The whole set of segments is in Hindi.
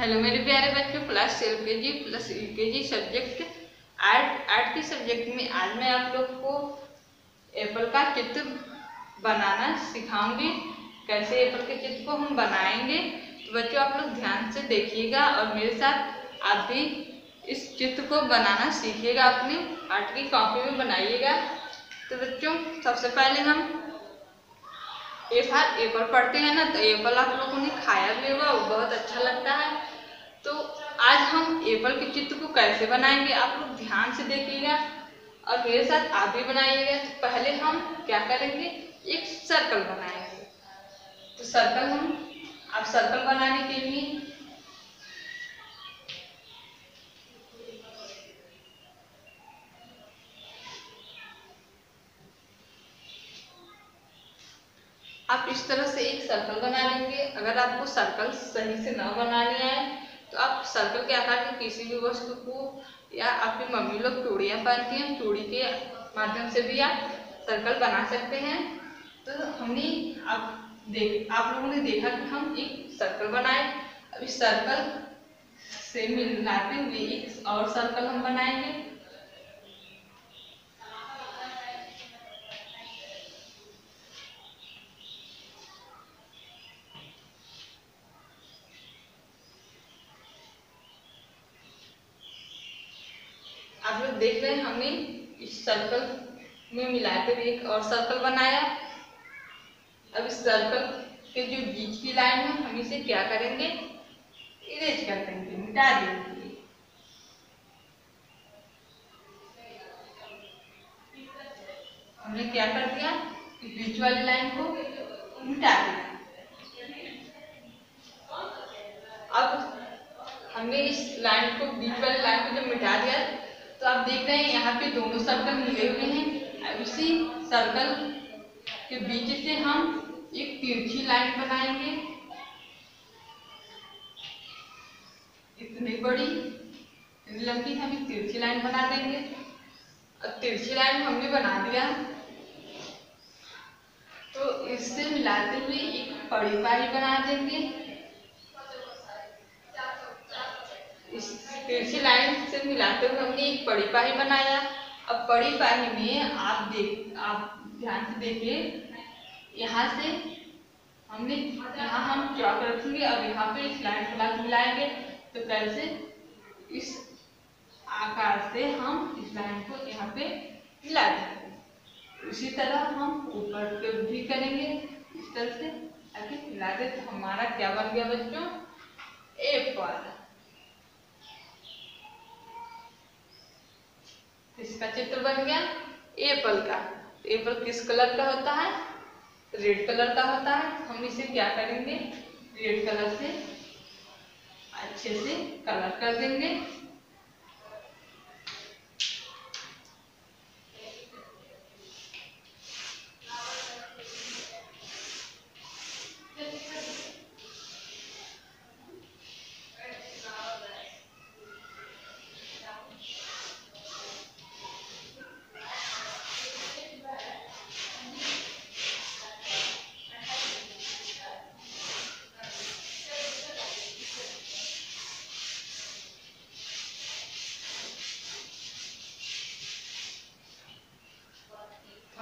हेलो मेरे प्यारे बच्चों क्लास एल के जी plus U K G subject art art के सब्जेक्ट में आज मैं आप लोग को एप्पल का चित्र बनाना सिखाऊँगी। कैसे एप्पल के चित्र को हम बनाएँगे तो बच्चों आप लोग ध्यान से देखिएगा और मेरे साथ आप भी इस चित्र को बनाना सीखिएगा अपनी। आर्ट की कॉपी में बनाइएगा। तो बच्चों, सबसे पहले हम हाथ एप्पल पढ़ते हैं ना तो एप्पल आप लोगों ने खाया भी होगा बहुत अच्छा लगता है। तो आज हम एप्पल के चित्र को कैसे बनाएँगे, आप लोग ध्यान से देखिएगा और मेरे साथ आप भी बनाइएगा। तो पहले हम क्या करेंगे, एक सर्कल बनाएँगे। तो सर्कल हम आप सर्कल बनाने के लिए आप इस तरह से एक सर्कल बना लेंगे। अगर आपको सर्कल सही से न बनानी आए तो आप सर्कल के आकार की किसी भी वस्तु को या आपकी मम्मी लोग चूड़ियाँ पहनती हैं, चूड़ी के माध्यम से भी आप सर्कल बना सकते हैं। तो हमने आप देख, आप लोगों ने देखा कि हम एक सर्कल बनाए। अब इस सर्कल से मिलाते हुए एक और सर्कल हम बनाएँगे। आप लोग देख रहे हैं, हमने इस सर्कल में मिलाकर एक और सर्कल बनाया। अब इस सर्कल के जो बीच की लाइन है, हम इसे क्या करेंगे? इरेज कर देंगे, मिटा देंगे। हमने क्या कर दिया? बीच वाली लाइन को मिटा दिया। अब हमने इस लाइन को, बीच वाली लाइन को जब मिटा दिया आप देख रहे हैं, यहाँ पे दोनों सर्कल मिले हुए हैं। इसी सर्कल के बीच से हम एक तिरछी लाइन बनाएँगे। इतनी बड़ी, इतनी लंबी हम एक तिरछी लाइन बना देंगे। और तिरछी लाइन हमने बना दिया। तो इससे मिलाते हुए एक बड़ी पारी बना देंगे इस तिरछी लाइन से मिलाते हुए हमने एक बड़ी पाही बनाया। अब बड़ी पाही में आप देख, आप ध्यान से देखिए। यहाँ से हमने, यहाँ हम चौक रखेंगे। अब यहाँ पे इस लाइन को लाइन मिलाएँगे। तो कैसे इस आकार से हम इस लाइन को यहाँ पे मिला देंगे। इसी तरह हम ऊपर पे भी करेंगे। इस तरह से, आगे मिला दे। तो हमारा क्या बन गया बच्चों? एप्पल इसका चित्र बन गया? एप्पल का। एप्पल किस कलर का होता है? रेड कलर का होता है। हम इसे क्या करेंगे? रेड कलर से अच्छे से कलर कर देंगे।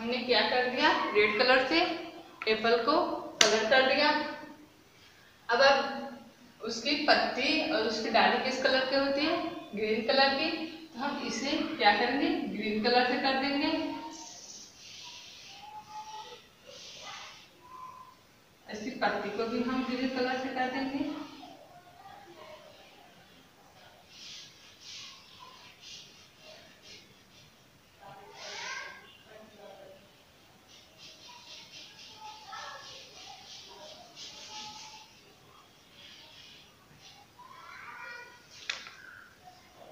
हमने क्या कर दिया? रेड कलर से एप्पल को कलर कर दिया। अब अब उसकी पत्ती और उसकी डाली किस कलर की होती है? ग्रीन कलर की। तो हम इसे क्या करेंगे? ग्रीन कलर से कर देंगे। इसकी पत्ती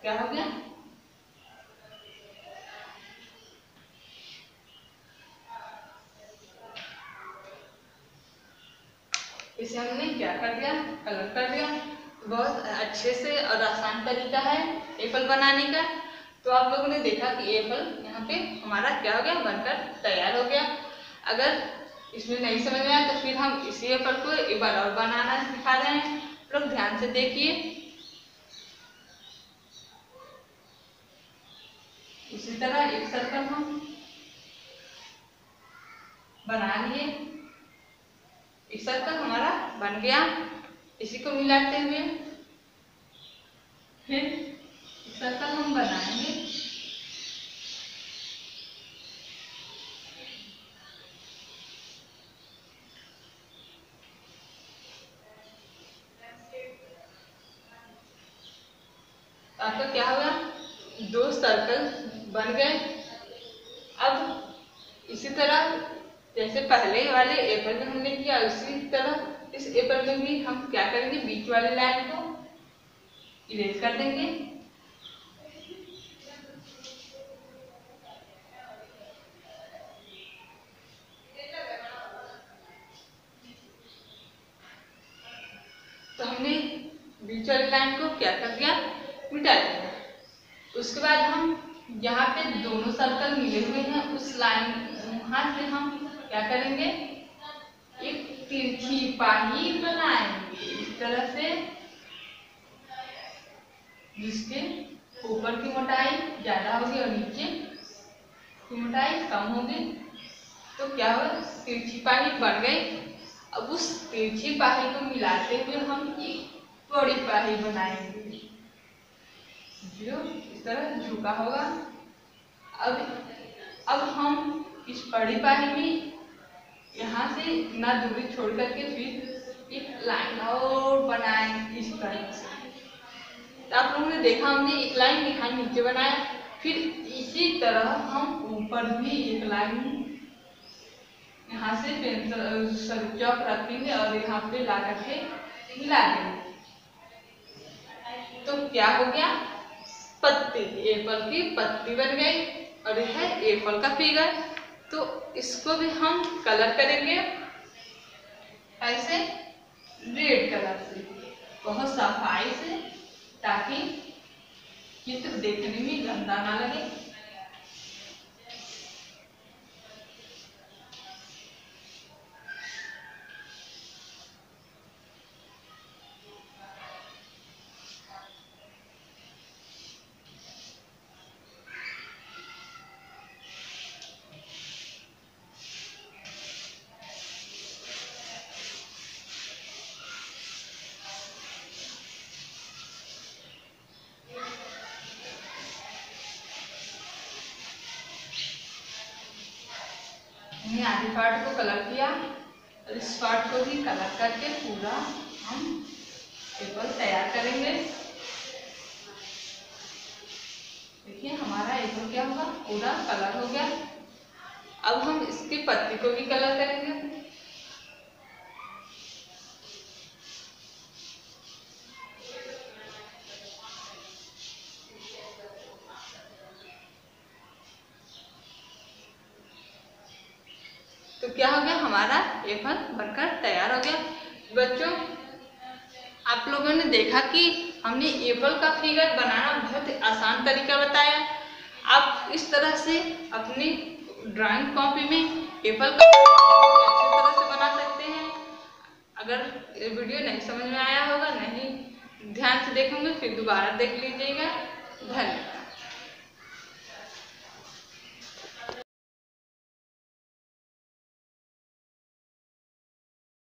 क्या हो गया? इसे हमने क्या कर दिया? कलर कर दिया। बहुत अच्छे से और आसान तरीका है एप्पल बनाने का। तो आप लोगों ने देखा कि एप्पल यहाँ पे हमारा क्या हो गया? बनकर तैयार हो गया। अगर इसमें नहीं समझ में आया तो फिर हम इसी एप्पल को एक बार और बनाना सिखा रहे हैं। लोग ध्यान से देखिए। इसी तरह एक सर्कल हम बना लिए। एक सर्कल हमारा बन गया। इसी को मिलाते हुए फिर एक सर्कल हम बनाएँगे। आपका क्या होगा दो सर्कल बन गए। अब इसी तरह, जैसे पहले वाले एप्पल में हमने किया, उसी तरह इस एप्पल में भी हम क्या करेंगे? बीच वाले लाइन को इरेज कर देंगे। तो हमने बीच वाली लाइन को क्या कर दिया मिटा दिया उसके बाद हम यहाँ पे दोनों सर्कल मिले हुए हैं, उस लाइन वहाँ से हम क्या करेंगे? एक तिरछी पाही बनाएँगे। इस तरह से जिसके ऊपर की मोटाई ज़्यादा होगी और नीचे की मोटाई कम होगी तो क्या हो तिरछी पाही बन गई। अब उस तिरछी पाही को मिलाते हुए हम एक बड़ी पाही बनाएँगे। जो इस तरह झुका होगा। अब अब हम इस बड़ी पाही में यहाँ से ना दूरी छोड़ करके फिर एक लाइन और बनाएँगे इस तरह से। तो आप लोगों ने देखा, हमने एक लाइन यहाँ नीचे बनाया, फिर इसी तरह हम ऊपर भी एक लाइन यहाँ से पेंसिल चौक रखेंगे और यहाँ पे ला करके मिला देंगे तो क्या हो गया? पत्ती एप्पल की पत्ती बन गई। और यह है ए फल का फिगर तो इसको भी हम कलर करेंगे। ऐसे रेड कलर से। बहुत सफ़ाई से, ताकि चित्र देखने में गंदा ना लगे। हमने आधे पार्ट को कलर किया और इस पार्ट को भी कलर करके पूरा हम पेपर तैयार करेंगे। देखिए हमारा एपल क्या होगा, पूरा कलर हो गया। अब हम इसकी पत्ती को भी कलर करेंगे। क्या हो गया? हमारा एप्पल बनकर तैयार हो गया। बच्चों, आप लोगों ने देखा कि हमने एप्पल का फिगर बनाना बहुत आसान तरीका बताया। आप इस तरह से अपनी ड्राइंग कॉपी में एप्पल का अच्छी तरह से बना सकते हैं। अगर ये वीडियो नहीं समझ में आया होगा, नहीं, ध्यान से देखेंगे, फिर दोबारा देख लीजिएगा। धन्यवाद।